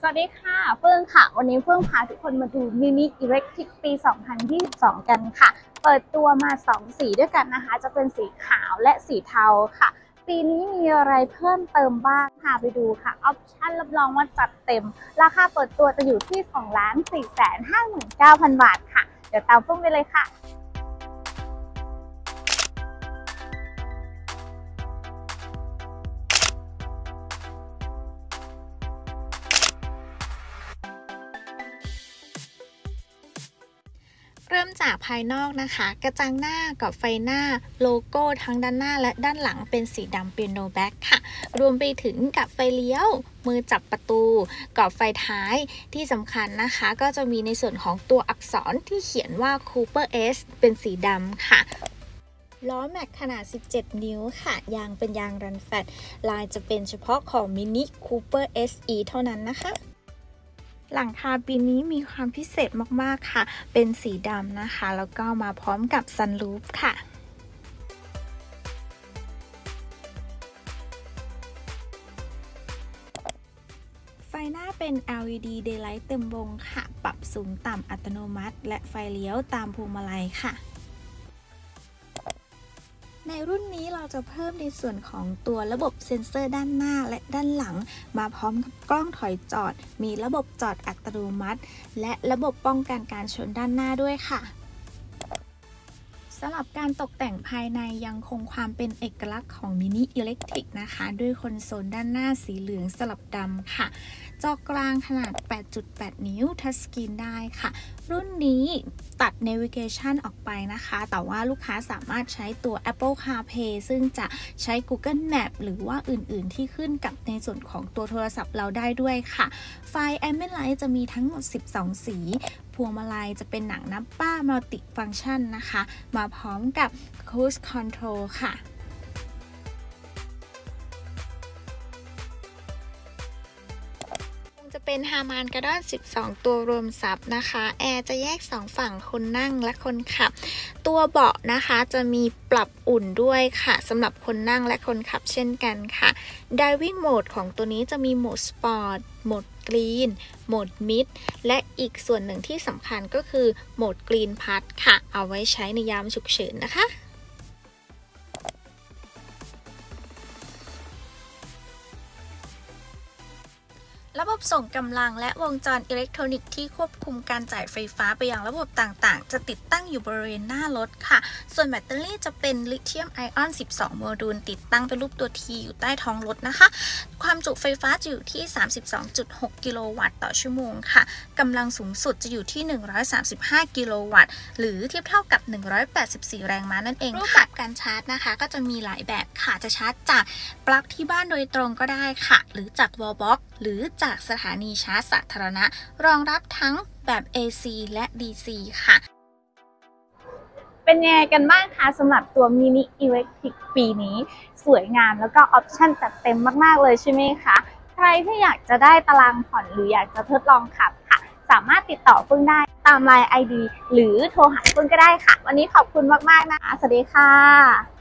สวัสดีค่ะ เฟื่องค่ะ วันนี้เฟื่องพาทุกคนมาดูมินิอิเล็กทริกปี 2022 กันค่ะ เปิดตัวมา 2 สีด้วยกันนะคะ จะเป็นสีขาวและสีเทาค่ะ ปีนี้มีอะไรเพิ่มเติมบ้างพาไปดูค่ะ ออปชั่นรับรองว่าจัดเต็ม ราคาเปิดตัวจะอยู่ที่2 4 5 9 0 0 0 บาทค่ะ เดี๋ยวตามเฟื่องไปเลยค่ะ เริ่มจากภายนอกนะคะ กระจังหน้ากับไฟหน้าโลโก้ทั้งด้านหน้าและด้านหลังเป็นสีดำเปียโนแบ็กค่ะ รวมไปถึงกับไฟเลี้ยว มือจับประตูกับไฟท้ายที่สำคัญนะคะ ก็จะมีในส่วนของตัวอักษรที่เขียนว่า Cooper S เป็นสีดำค่ะล้อแม็กขนาด 17 นิ้วค่ะ ยางเป็นยางรันแฟต ลายจะเป็นเฉพาะของ Mini Cooper SE เท่านั้นนะคะ หลังคาปีนี้มีความพิเศษมากๆค่ะ เป็นสีดำนะคะ แล้วก็มาพร้อมกับซันรูฟค่ะไฟหน้าเป็น LED daylight เต็มวงค่ะ ปรับสูงต่ำอัตโนมัติ และไฟเลี้ยวตามพวงมาลัยค่ะ ในรุ่นนี้เราจะเพิ่มในส่วนของตัวระบบเซ็นเซอร์ด้านหน้าและด้านหลัง มาพร้อมกับกล้องถอยจอด มีระบบจอดอัตโนมัติ และระบบป้องกันการชนด้านหน้าด้วยค่ะำหรับการตกแต่งภายในยังคงความเป็นเอกลักษณ์ของมินิอิเล็กทริกนะคะ ด้วยคอนโซลด้านหน้าสีเหลืองสลับดำค่ะ จอกลางขนาด 8.8 นิ้ว ทัชสกรีนได้ค่ะ รุ่นนี้ตัด Navigation ออกไปนะคะ แต่ว่าลูกค้าสามารถใช้ตัว Apple CarPlay ซึ่งจะใช้ Google Map หรือว่าอื่นๆ ที่ขึ้นกับในส่วนของตัวโทรศัพท์เราได้ด้วยค่ะ ไฟ Ambient Light จะมีทั้งหมด 12 สี พวงมาลัยจะเป็นหนังนับป้ามัลติฟังก์ชันนะคะ มาพร้อมกับ Cruise Control ค่ะ เป็นฮามานกระดอน 12 ตัวรวมซับนะคะ แอร์จะแยก 2 ฝั่งคนนั่งและคนขับ ตัวเบาะนะคะจะมีปรับอุ่นด้วยค่ะสำหรับคนนั่งและคนขับเช่นกันค่ะ Diving Mode ของตัวนี้จะมีโหมด Sport โหมด Green โหมด Mid และอีกส่วนหนึ่งที่สำคัญก็คือโหมด Green Pass ค่ะ เอาไว้ใช้ในยามฉุกเฉินนะคะ ระบบส่งกำลังและวงจรอิเล็กทรอนิกส์ที่ควบคุมการจ่ายไฟฟ้าไปยังระบบต่างๆ จะติดตั้งอยู่บริเวณหน้ารถค่ะ ส่วนแบตเตอรี่จะเป็นลิเธียมไอออน 12 โมดูล ติดตั้งเป็นรูปตัว T อยู่ใต้ท้องรถนะคะ ความจุไฟฟ้าจะอยู่ที่ 32.6 กิโลวัตต์ต่อชั่วโมงค่ะกำลังสูงสุดจะอยู่ที่ 135 กิโลวัตต์ หรือเทียบเท่ากับ 184 แรงม้านั่นเองรูปแบบการชาร์จนะคะ ก็จะมีหลายแบบค่ะ จะชาร์จจากปลั๊กที่บ้านโดยตรงก็ได้ค่ะ หรือจาก Wallbox หรือจากสถานีชาร์จสาธารณะ รองรับทั้งแบบ AC และ DC ค่ะ เป็นยังไงกันบ้างคะสำหรับตัวมินิอิเล็กทริกปีนี้ สวยงามแล้วก็ออปชั่นจัดเต็มมากๆเลยใช่ไหมคะ ใครที่อยากจะได้ตารางผ่อนหรืออยากจะทดลองขับค่ะ สามารถติดต่อเฟึ่งได้ตามไลน์ ID หรือโทรหาเฟึ่งก็ได้ค่ะ วันนี้ขอบคุณมากๆนะคะสวัสดีค่ะ